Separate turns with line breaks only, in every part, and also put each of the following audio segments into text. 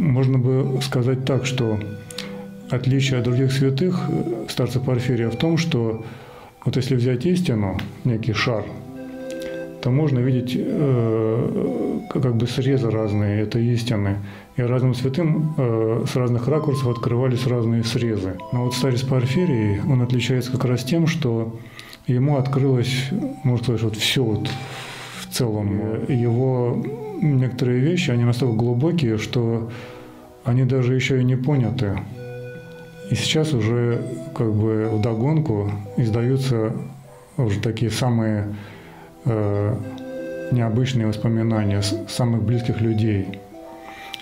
Можно бы сказать так, что отличие от других святых старца Порфирия в том, что вот если взять истину, некий шар, то можно видеть э, как бы срезы разные этой истины. И разным святым э, с разных ракурсов открывались разные срезы. Но вот старец Порфирий, он отличается как раз тем, что ему открылось, можно сказать, вот все вот в целом. Его некоторые вещи, они настолько глубокие, что они даже еще и не поняты. И сейчас уже как бы в догонку издаются уже такие самые э, необычные воспоминания самых близких людей.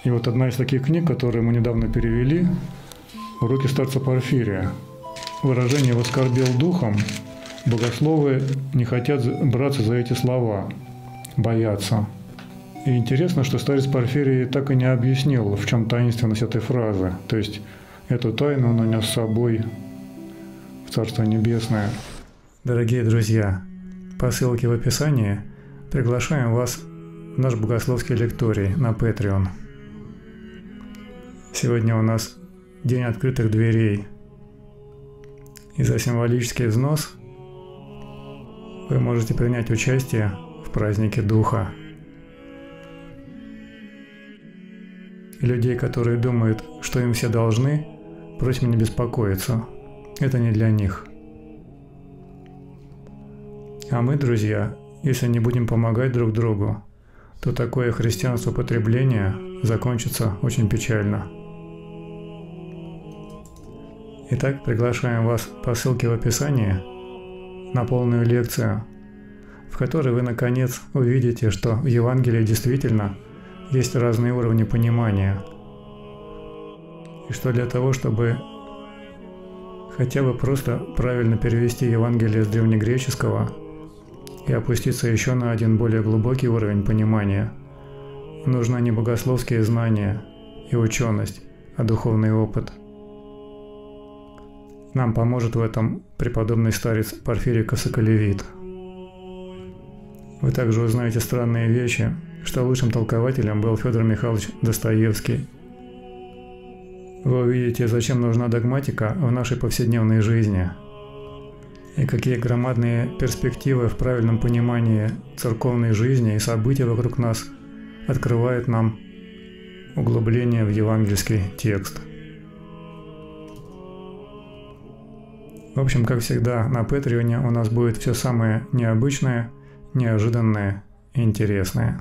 И вот одна из таких книг, которые мы недавно перевели, «Уроки старца Порфирия». Выражение «воскорбел духом» богословы не хотят браться за эти слова, боятся. И интересно, что старец Порфирий так и не объяснил, в чем таинственность этой фразы. То есть Эту тайну он унес с собой в Царство Небесное. Дорогие друзья, по ссылке в описании приглашаем вас в наш богословский лекторий на Patreon. Сегодня у нас День открытых дверей. И за символический взнос вы можете принять участие в празднике Духа. И людей, которые думают, что им все должны – Просим не беспокоиться. Это не для них. А мы, друзья, если не будем помогать друг другу, то такое христианство потребления закончится очень печально. Итак, приглашаем вас по ссылке в описании на полную лекцию, в которой вы наконец увидите, что в Евангелии действительно есть разные уровни понимания – и что для того, чтобы хотя бы просто правильно перевести Евангелие с древнегреческого и опуститься еще на один более глубокий уровень понимания, нужно не богословские знания и ученость, а духовный опыт. Нам поможет в этом преподобный старец Порфирий Косоколевит. Вы также узнаете странные вещи, что лучшим толкователем был Федор Михайлович Достоевский – вы увидите, зачем нужна догматика в нашей повседневной жизни и какие громадные перспективы в правильном понимании церковной жизни и событий вокруг нас открывает нам углубление в евангельский текст. В общем, как всегда, на Патреоне у нас будет все самое необычное, неожиданное и интересное.